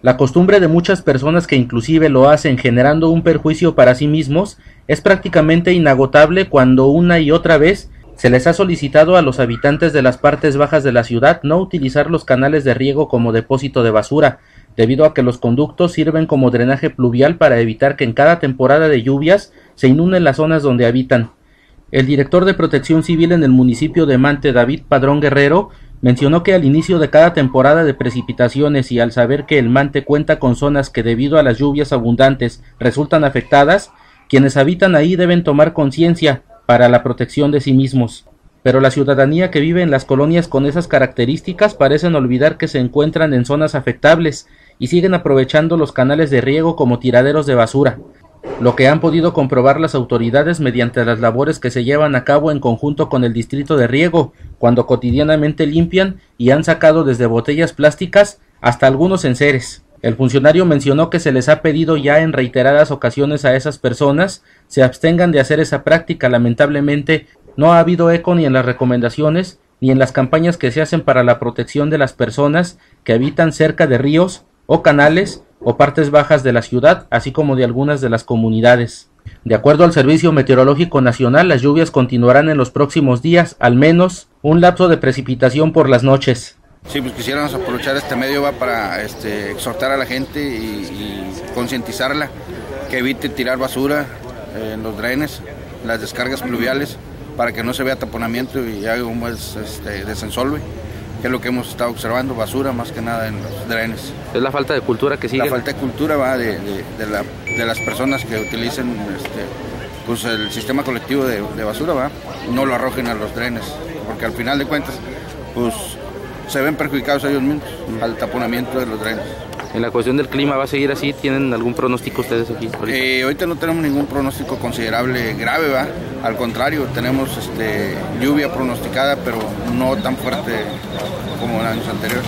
La costumbre de muchas personas que inclusive lo hacen generando un perjuicio para sí mismos es prácticamente inagotable cuando una y otra vez se les ha solicitado a los habitantes de las partes bajas de la ciudad no utilizar los canales de riego como depósito de basura, debido a que los conductos sirven como drenaje pluvial para evitar que en cada temporada de lluvias se inunden las zonas donde habitan. El director de Protección Civil en el municipio de Mante, David Padrón Guerrero, Mencionó que al inicio de cada temporada de precipitaciones y al saber que el Mante cuenta con zonas que debido a las lluvias abundantes resultan afectadas, quienes habitan ahí deben tomar conciencia para la protección de sí mismos. Pero la ciudadanía que vive en las colonias con esas características parecen olvidar que se encuentran en zonas afectables y siguen aprovechando los canales de riego como tiraderos de basura, lo que han podido comprobar las autoridades mediante las labores que se llevan a cabo en conjunto con el distrito de riego, cuando cotidianamente limpian y han sacado desde botellas plásticas hasta algunos enseres. El funcionario mencionó que se les ha pedido ya en reiteradas ocasiones a esas personas se abstengan de hacer esa práctica. Lamentablemente no ha habido eco ni en las recomendaciones ni en las campañas que se hacen para la protección de las personas que habitan cerca de ríos o canales o partes bajas de la ciudad, así como de algunas de las comunidades. De acuerdo al Servicio Meteorológico Nacional, las lluvias continuarán en los próximos días, al menos un lapso de precipitación por las noches. Sí, pues quisiéramos aprovechar este medio va para este, exhortar a la gente y, concientizarla que evite tirar basura en los drenes, las descargas pluviales, para que no se vea taponamiento y haga un este, desensolve que es lo que hemos estado observando, basura más que nada en los drenes. ¿Es la falta de cultura que sigue? La falta de cultura va de, las personas que utilicen este, pues el sistema colectivo de, basura, va, no lo arrojen a los drenes, porque al final de cuentas, pues se ven perjudicados ellos mismos al taponamiento de los drenes. En la cuestión del clima, ¿va a seguir así? ¿Tienen algún pronóstico ustedes aquí? Eh, ahorita no tenemos ningún pronóstico considerable grave, ¿va? Al contrario, tenemos este, lluvia pronosticada, pero no tan fuerte como en años anteriores.